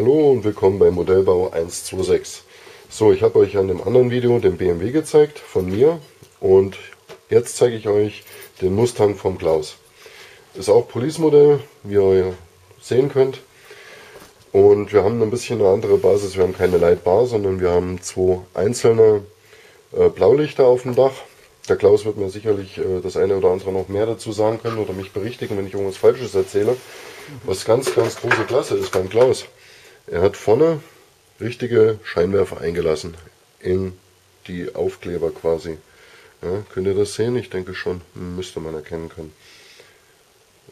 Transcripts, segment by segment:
Hallo und willkommen bei Modellbau 126. So, ich habe euch an dem anderen Video den BMW gezeigt von mir und jetzt zeige ich euch den Mustang vom Klaus. Ist auch Police-Modell, wie ihr sehen könnt. Und wir haben ein bisschen eine andere Basis. Wir haben keine Leitbar, sondern wir haben zwei einzelne äh, Blaulichter auf dem Dach. Der Klaus wird mir sicherlich äh, das eine oder andere noch mehr dazu sagen können oder mich berichtigen, wenn ich irgendwas Falsches erzähle. Was ganz, ganz große Klasse ist beim Klaus. Er hat vorne richtige Scheinwerfer eingelassen in die Aufkleber quasi. Ja, könnt ihr das sehen? Ich denke schon, müsste man erkennen können.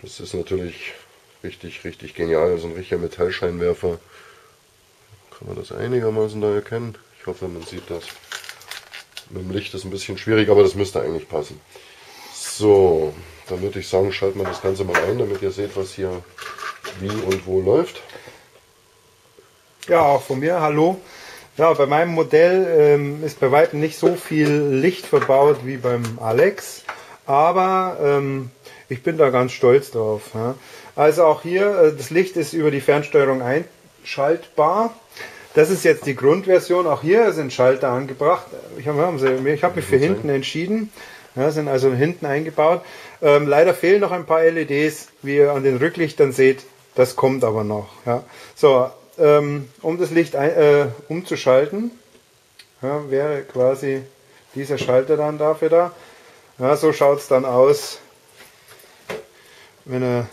Das ist natürlich richtig, richtig genial. Also ein richtiger Metallscheinwerfer. Kann man das einigermaßen da erkennen? Ich hoffe, man sieht das. Mit dem Licht ist ein bisschen schwierig, aber das müsste eigentlich passen. So, dann würde ich sagen, schalten wir das Ganze mal ein, damit ihr seht, was hier wie und wo läuft. Ja, auch von mir, hallo. Ja, bei meinem Modell ähm, ist bei weitem nicht so viel Licht verbaut wie beim Alex, aber ähm, ich bin da ganz stolz drauf. Ja. Also auch hier, äh, das Licht ist über die Fernsteuerung einschaltbar. Das ist jetzt die Grundversion. Auch hier sind Schalter angebracht. Ich habe hab mich für hinten entschieden. Ja, sind also hinten eingebaut. Ähm, leider fehlen noch ein paar LEDs, wie ihr an den Rücklichtern seht. Das kommt aber noch. Ja. So, ähm, um das Licht ein, äh, umzuschalten, ja, wäre quasi dieser Schalter dann dafür da. Ja, so schaut es dann aus, wenn er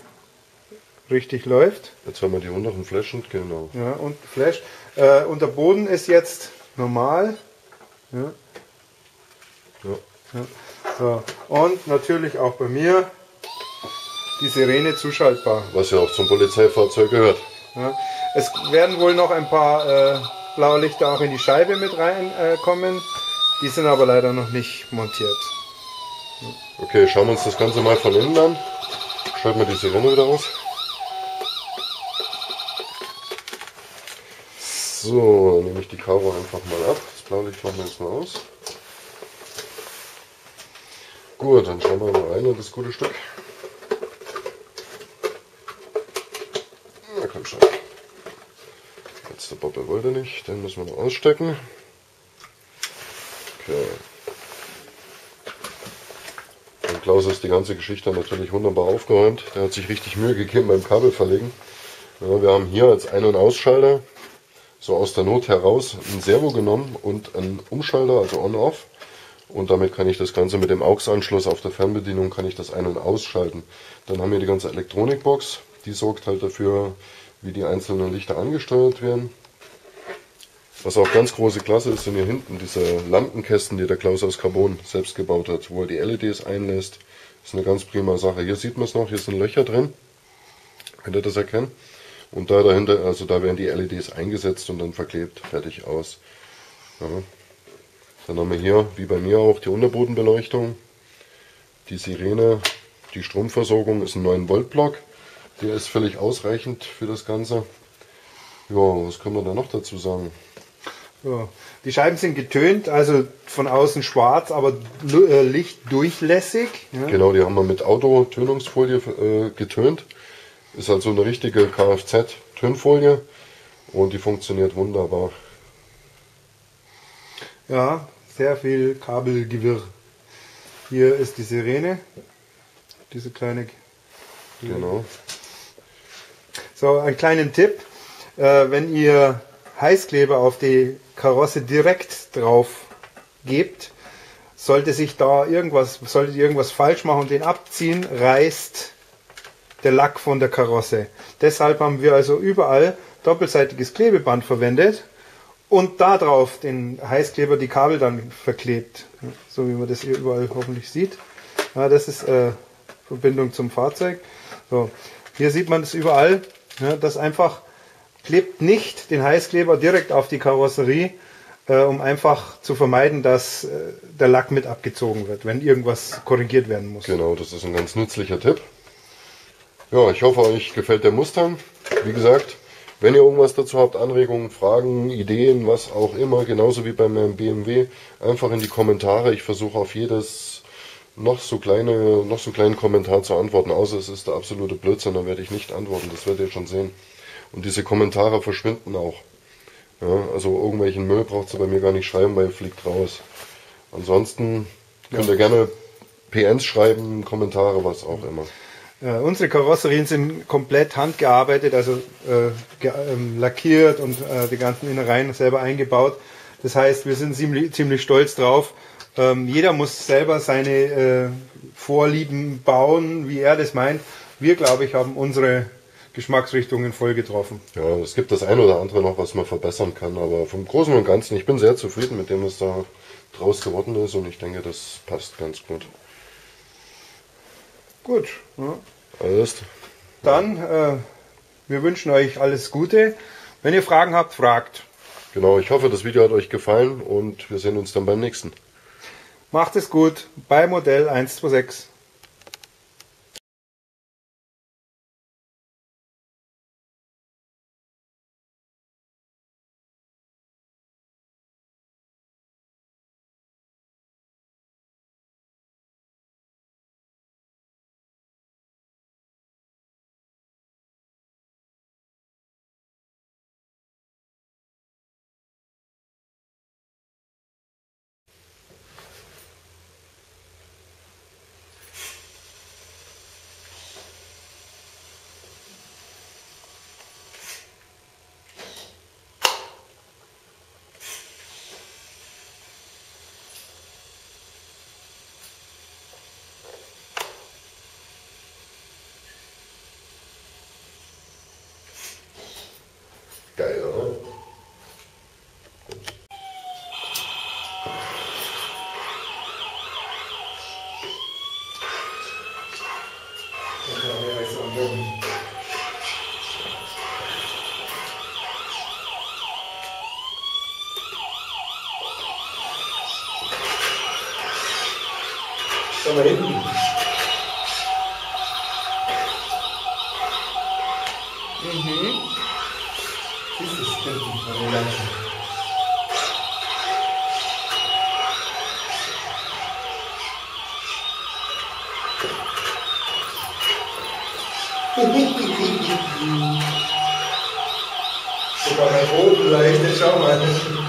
richtig läuft. Jetzt haben wir die unteren Flaschen, genau. Ja, und Flash. Äh, und der Boden ist jetzt normal. Ja. Ja. ja. So. Und natürlich auch bei mir die Sirene zuschaltbar. Was ja auch zum Polizeifahrzeug gehört. Ja. Es werden wohl noch ein paar äh, blaue Lichter auch in die Scheibe mit reinkommen. Äh, die sind aber leider noch nicht montiert. Okay, schauen wir uns das Ganze mal von innen an. Schalten wir die Sirene wieder aus. So, nehme ich die Karo einfach mal ab. Das Blaulicht machen wir jetzt mal aus. Gut, dann schauen wir mal rein in das gute Stück. Jetzt der Bob wollte nicht, den müssen wir noch ausstecken. Okay. Beim Klaus ist die ganze Geschichte natürlich wunderbar aufgeräumt. Der hat sich richtig Mühe gegeben beim Kabelverlegen. Ja, wir haben hier als Ein- und Ausschalter so aus der Not heraus ein Servo genommen und einen Umschalter, also On-Off. Und damit kann ich das Ganze mit dem AUX-Anschluss auf der Fernbedienung kann ich das ein- und ausschalten. Dann haben wir die ganze Elektronikbox, die sorgt halt dafür, wie die einzelnen Lichter angesteuert werden. Was auch ganz große Klasse ist, sind hier hinten diese Lampenkästen, die der Klaus aus Carbon selbst gebaut hat, wo er die LEDs einlässt. Ist eine ganz prima Sache. Hier sieht man es noch, hier sind Löcher drin. Könnt ihr das erkennen? Und da dahinter, also da werden die LEDs eingesetzt und dann verklebt, fertig aus. Ja. Dann haben wir hier, wie bei mir auch, die Unterbodenbeleuchtung, die Sirene, die Stromversorgung ist ein 9 Volt Block. Der ist völlig ausreichend für das Ganze. Ja, was können wir da noch dazu sagen? Ja, die Scheiben sind getönt, also von außen schwarz, aber äh, lichtdurchlässig. Ja. Genau, die haben wir mit Autotönungsfolie äh, getönt. Ist also eine richtige Kfz-Tönfolie und die funktioniert wunderbar. Ja, sehr viel Kabelgewirr. Hier ist die Sirene, diese kleine. Genau. So, einen kleinen Tipp. Äh, wenn ihr Heißkleber auf die Karosse direkt drauf gebt, sollte sich da irgendwas, solltet irgendwas falsch machen und den abziehen, reißt der Lack von der Karosse. Deshalb haben wir also überall doppelseitiges Klebeband verwendet und darauf den Heißkleber die Kabel dann verklebt. So wie man das hier überall hoffentlich sieht. Ja, das ist äh, Verbindung zum Fahrzeug. So, hier sieht man das überall. Ja, das einfach klebt nicht den Heißkleber direkt auf die Karosserie, äh, um einfach zu vermeiden, dass äh, der Lack mit abgezogen wird, wenn irgendwas korrigiert werden muss. Genau, das ist ein ganz nützlicher Tipp. Ja, ich hoffe, euch gefällt der Mustang. Wie gesagt, wenn ihr irgendwas dazu habt, Anregungen, Fragen, Ideen, was auch immer, genauso wie beim BMW, einfach in die Kommentare. Ich versuche auf jedes noch so kleine, noch so kleinen Kommentar zu antworten, außer es ist der absolute Blödsinn, dann werde ich nicht antworten. Das werdet ihr schon sehen. Und diese Kommentare verschwinden auch. Ja, also irgendwelchen Müll braucht ihr bei mir gar nicht schreiben, weil fliegt raus. Ansonsten könnt ihr gerne PNs schreiben, Kommentare, was auch immer. Äh, unsere Karosserien sind komplett handgearbeitet, also äh, ähm, lackiert und äh, die ganzen Innereien selber eingebaut. Das heißt, wir sind ziemlich, ziemlich stolz drauf. Ähm, jeder muss selber seine äh, Vorlieben bauen, wie er das meint. Wir, glaube ich, haben unsere Geschmacksrichtungen voll getroffen. Ja, es gibt das eine oder andere noch, was man verbessern kann, aber vom Großen und Ganzen, ich bin sehr zufrieden mit dem, was da draus geworden ist und ich denke, das passt ganz gut. Gut. Ja. Alles. Dann, äh, wir wünschen euch alles Gute. Wenn ihr Fragen habt, fragt. Genau, ich hoffe, das Video hat euch gefallen und wir sehen uns dann beim nächsten. Macht es gut bei Modell 126. Geil, oder? Schau mal hinten. Mhm. Dieses hinten, an den Lampen. Você pagar pouco, aí deixar mais. Né?